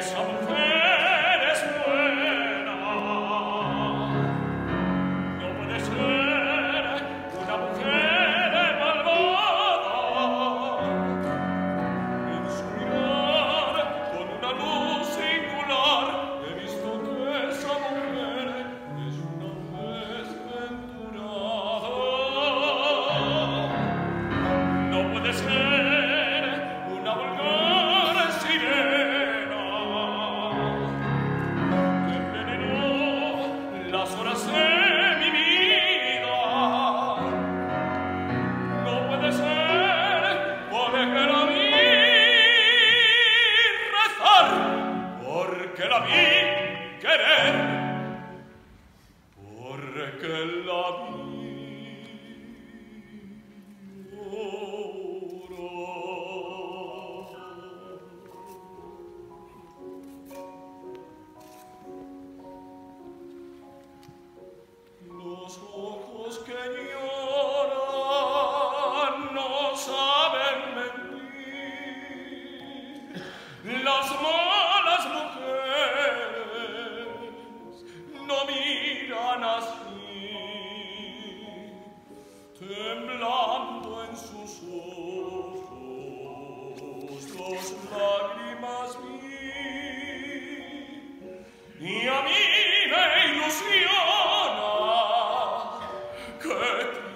some el a mí querer, la mia mine illusiona, che